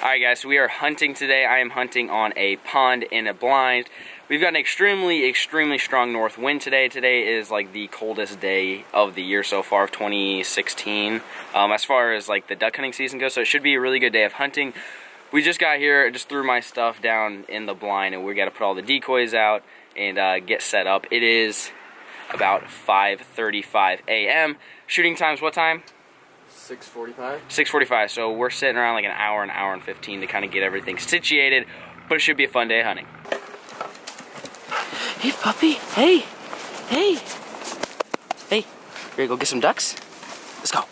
Alright guys, so we are hunting today. I am hunting on a pond in a blind. We've got an extremely, extremely strong north wind today. Today is like the coldest day of the year so far of 2016 um, as far as like the duck hunting season goes. So it should be a really good day of hunting. We just got here, just threw my stuff down in the blind and we got to put all the decoys out and uh, get set up. It is about 5.35 a.m. Shooting times what time? 645? 6.45, so we're sitting around like an hour, an hour and 15 to kind of get everything situated, but it should be a fun day hunting. Hey, puppy. Hey. Hey. Hey. Ready to go get some ducks? Let's go.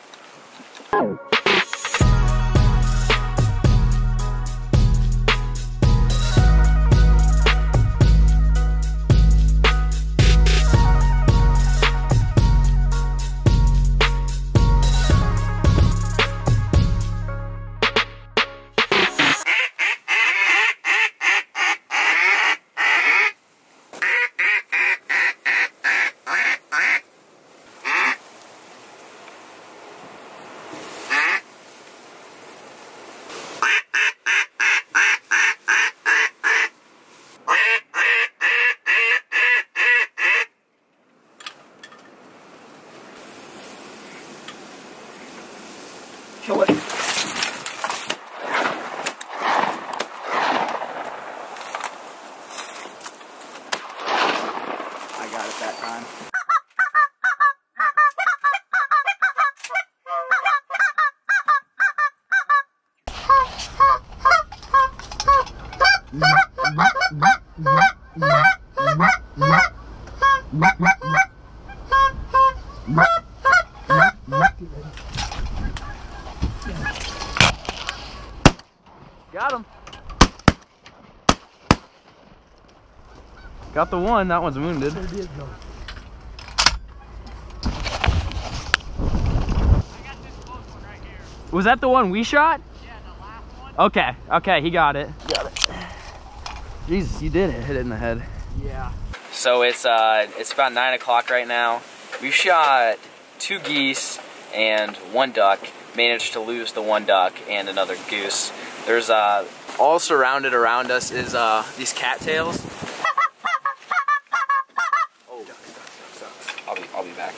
It. I got it that time. Got him. Got the one, that one's wounded. Was that the one we shot? Yeah, the last one. Okay, okay, he got it. Got it. Jesus, you did it. Hit it in the head. Yeah. So it's uh, it's about nine o'clock right now. We shot two geese and one duck. Managed to lose the one duck and another goose. There's uh, all surrounded around us is uh, these cattails. Oh, I'll be I'll be back.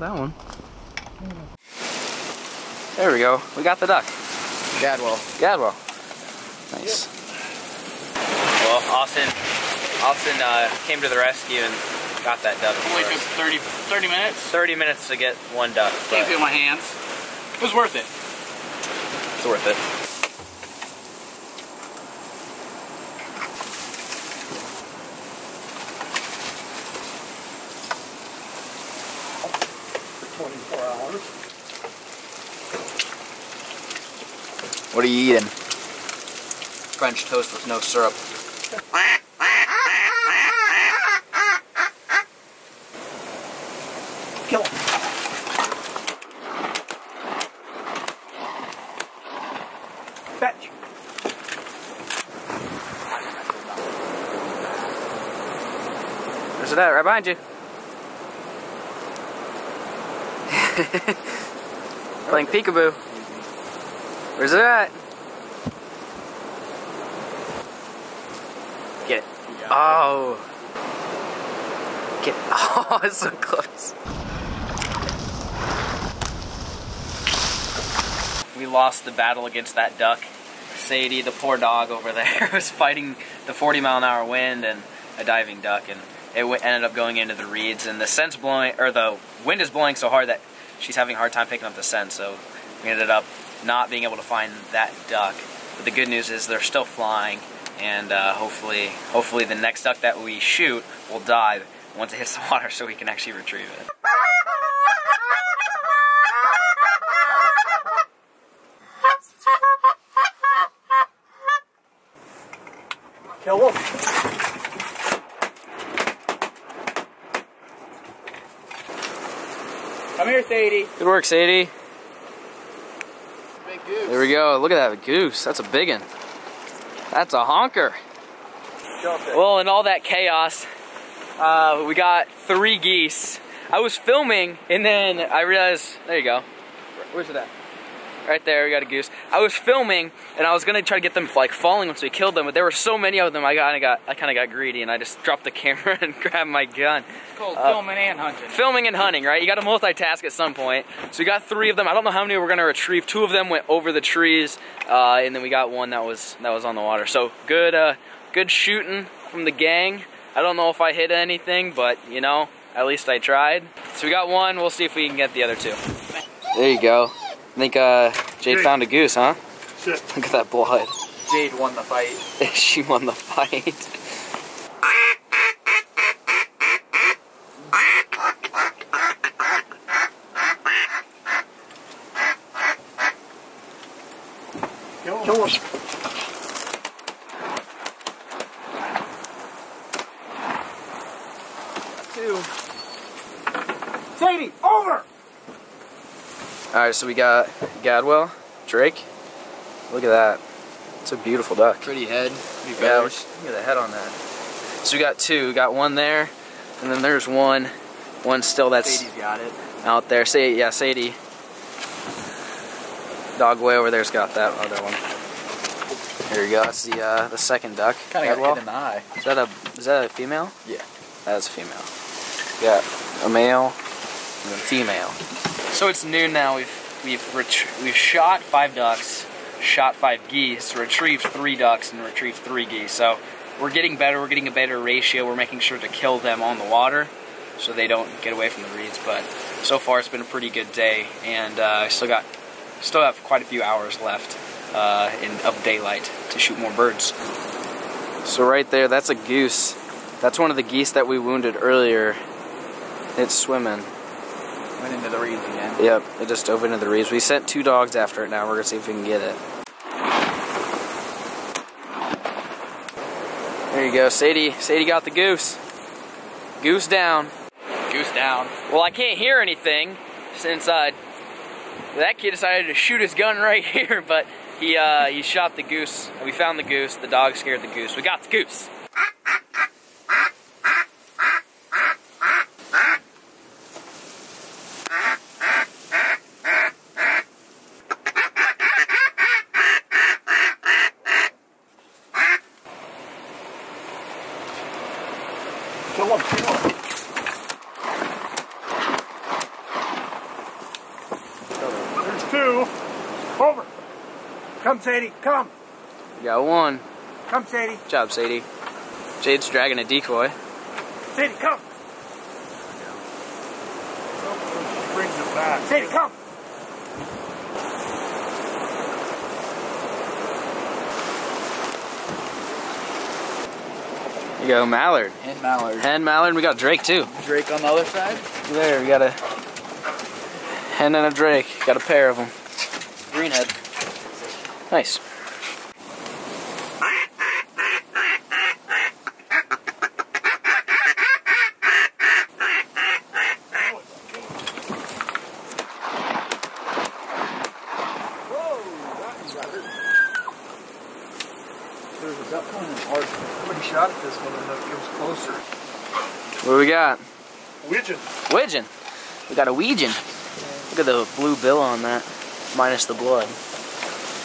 Got that one. There we go. We got the duck. Gadwall. Gadwall. Nice. Well, Austin, Austin uh, came to the rescue and got that duck. Only for took 30, 30 minutes. 30 minutes to get one duck, Can't feel my hands. It was worth it. it's worth it. What are you eating? French toast with no syrup. Kill him. Fetch. Where's it at? Right behind you. Playing peekaboo. Where's it at? Get it. Oh. Get it. Oh, it's so close. We lost the battle against that duck. Sadie, the poor dog over there, was fighting the 40 mile an hour wind and a diving duck, and it w- ended up going into the reeds. And the scent's blowing, or the wind is blowing so hard that she's having a hard time picking up the scent. So we ended up not being able to find that duck. But the good news is they're still flying, and uh, hopefully, hopefully the next duck that we shoot will dive once it hits the water, so we can actually retrieve it. Kill him. Come here, Sadie. Good work, Sadie. There we go. Look at that goose. That's a big one. That's a honker. Well, in all that chaos, uh, we got three geese. I was filming, and then I realized, there you go. Where's it at? Right there, we got a goose. I was filming, and I was gonna try to get them like falling once we killed them, but there were so many of them. I kind of got, I kind of got greedy, and I just dropped the camera and grabbed my gun. It's called Uh, filming and hunting. Filming and hunting, right? You got to multitask at some point. So we got three of them. I don't know how many we're gonna retrieve. Two of them went over the trees, uh, and then we got one that was that was on the water. So good, uh, good shooting from the gang. I don't know if I hit anything, but you know, at least I tried. So we got one. We'll see if we can get the other two. There you go. I think uh, Jade Jade. found a goose, huh? Shit. Look at that blood. Jade won the fight. she won the fight. Kill him. Two. Sadie, over! All right, so we got Gadwall, Drake. Look at that. It's a beautiful duck. Pretty head. Yeah, look at the head on that. So we got two. We got one there, and then there's one, one still that's Sadie's got it. out there. Say, yeah, Sadie. Dog way over there's got that other one. Here we go. That's the uh, the second duck. Kind of got Gadwall. hit in the eye. Is that a is that a female? Yeah. That is a female. We got a male and a female. So it's noon now. We've we've we've shot five ducks, shot five geese, retrieved three ducks, and retrieved three geese. So we're getting better. We're getting a better ratio. We're making sure to kill them on the water, so they don't get away from the reeds. But so far, it's been a pretty good day, and uh, I still got still have quite a few hours left uh, in of daylight to shoot more birds. So right there, that's a goose. That's one of the geese that we wounded earlier. It's swimming. Went into the reeds again. Yep, it just dove into the reeds. We sent two dogs after it now. We're gonna see if we can get it. There you go, Sadie. Sadie got the goose. Goose down. Goose down. Well, I can't hear anything since uh, that kid decided to shoot his gun right here, but he uh, he shot the goose. We found the goose. The dog scared the goose. We got the goose. Kill him. Kill him. There's two. Over. Come, Sadie. Come. We got one. Come, Sadie. Good job, Sadie. Jade's dragging a decoy. Sadie, come. Brings it back. Sadie, come. You go, Mallard. And Mallard. Hen Mallard. We got Drake too. Drake on the other side. There, we got a hen and a Drake. Got a pair of them. Greenhead. Nice. Whoa, that one got hurt. There's a duck one in hard. Somebody shot at this one and it was closer. What do we got? Widgeon. Widgeon. We got a Weegeon. Look at the blue bill on that, minus the blood.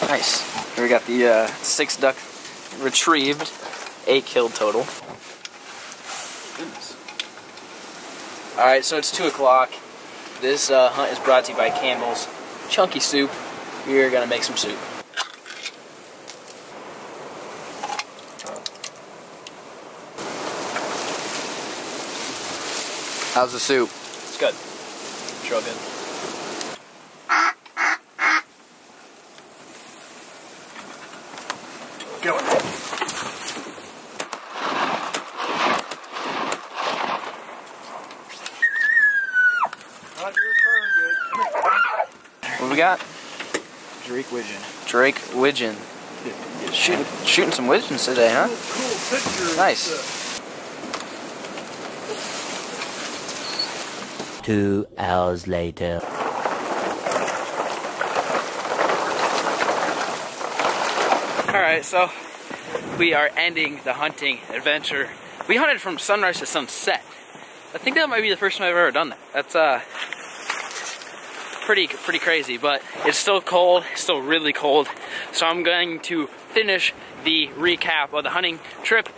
Nice. Here we got the uh, six duck retrieved, eight killed total. Goodness. All right, so it's two o'clock. This uh, hunt is brought to you by Campbell's Chunky Soup. We're gonna make some soup. How's the soup? It's good. It's real good. Kill it. Not your turn, Jake. Come here. What we got? Drake Widgeon. Drake Widgeon. Shoot, shooting some widgeons today, huh? Cool picture. Nice. Two hours later. Alright, so we are ending the hunting adventure. We hunted from sunrise to sunset. I think that might be the first time I've ever done that. That's uh pretty pretty crazy, but it's still cold, still really cold. So I'm going to finish the recap of the hunting trip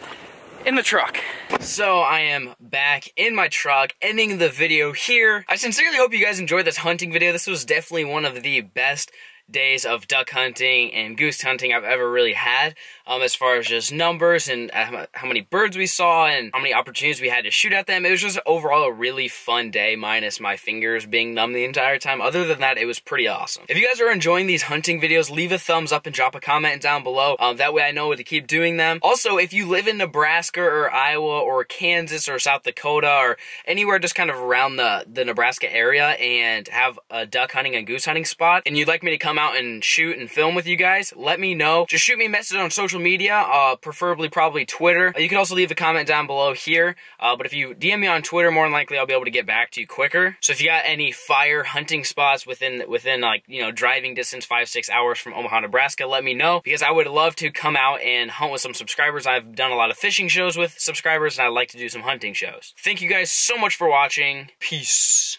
in the truck. So I am back in my truck, ending the video here. I sincerely hope you guys enjoyed this hunting video. This was definitely one of the best days of duck hunting and goose hunting I've ever really had um, as far as just numbers and uh, how many birds we saw and how many opportunities we had to shoot at them. It was just overall a really fun day minus my fingers being numb the entire time. Other than that, it was pretty awesome. If you guys are enjoying these hunting videos, leave a thumbs up and drop a comment down below. Um, that way I know to keep doing them. Also, if you live in Nebraska or Iowa or Kansas or South Dakota or anywhere just kind of around the, the Nebraska area and have a duck hunting and goose hunting spot and you'd like me to come out and shoot and film with you guys, let me know. Just shoot me a message on social media, uh, preferably probably Twitter. You can also leave a comment down below here, uh, but if you DM me on Twitter, more than likely I'll be able to get back to you quicker. So if you got any fire hunting spots within, within like, you know, driving distance, five, six hours from Omaha, Nebraska, let me know because I would love to come out and hunt with some subscribers. I've done a lot of fishing shows with subscribers and I'd like to do some hunting shows. Thank you guys so much for watching. Peace.